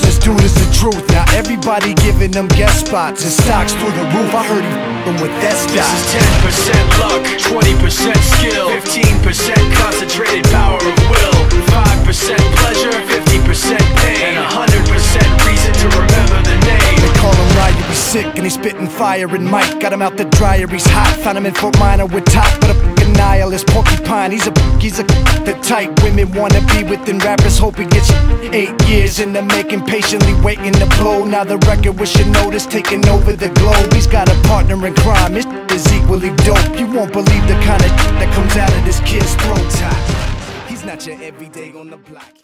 this dude is the truth. Now everybody giving them guest spots and stocks through the roof. I heard he f***ing with that This is 10% luck, 20% skill, 15% concentrated power of will, 5% pleasure, 50% pain, and 100% reason to remember the name. They call him Ryu, he's sick and he's spitting fire and Mike got him out the dryer, he's hot Found him in Fort Minor with top, but a nihilist porcupine. He's a he's a the type women wanna be within rappers. Hope he gets eight years in the making Patiently waiting to blow. Now the record with notice taking over the globe. He's got a partner in crime, his is equally dope. You won't believe the kind of that comes out of this kid's throat. He's not your everyday on the block.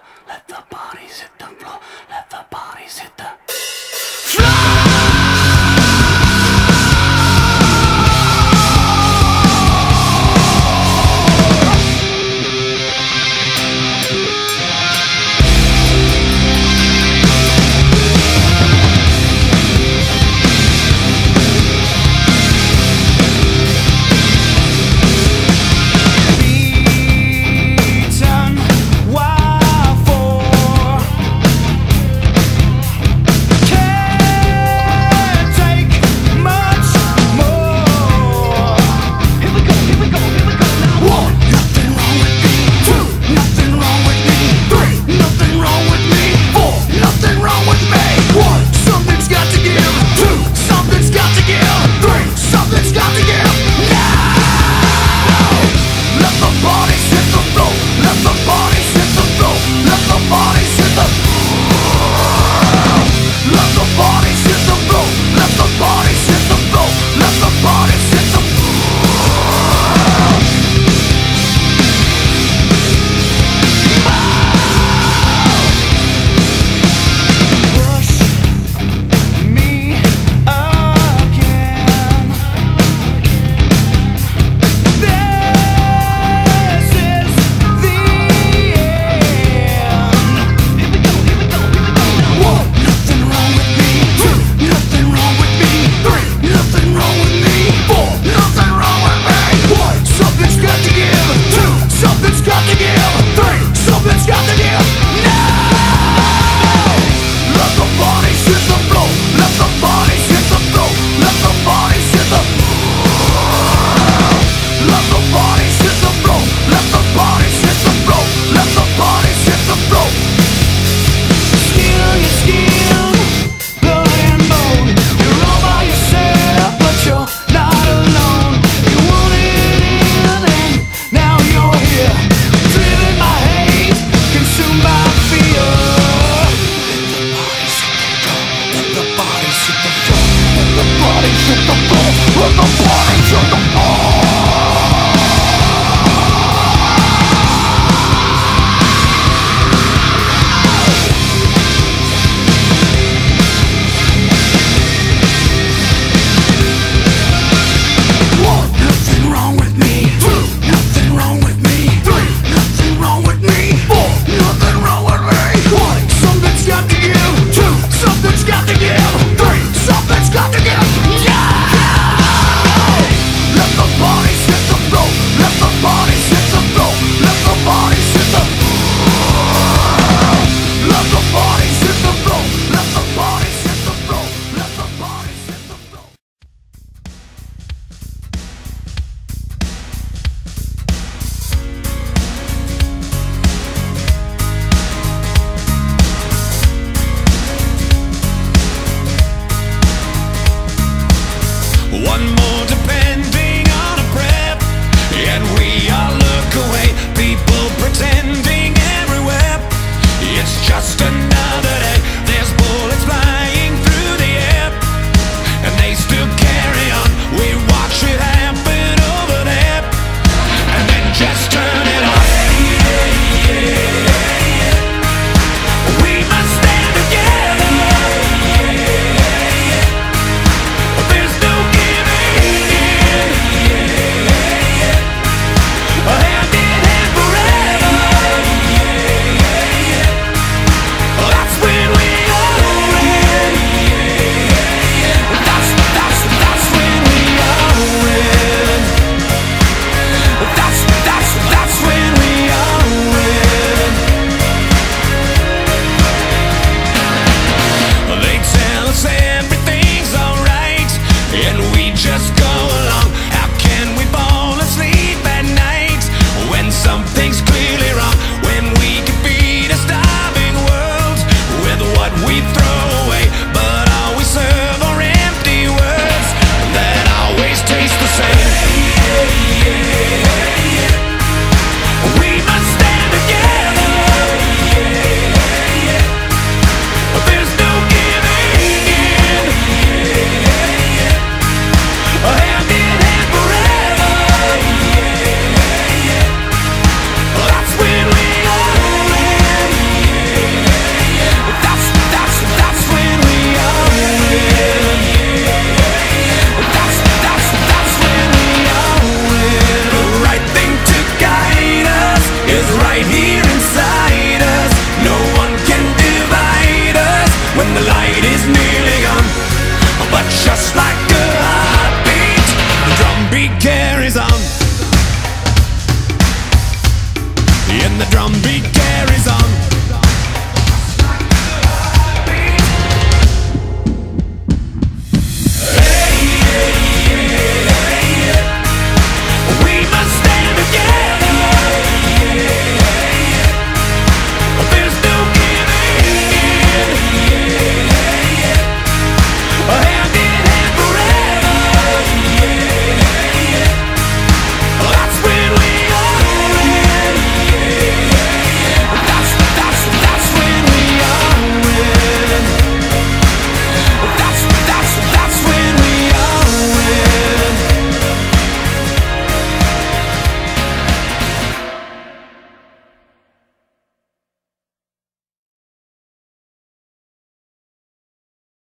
With the bodies in the hole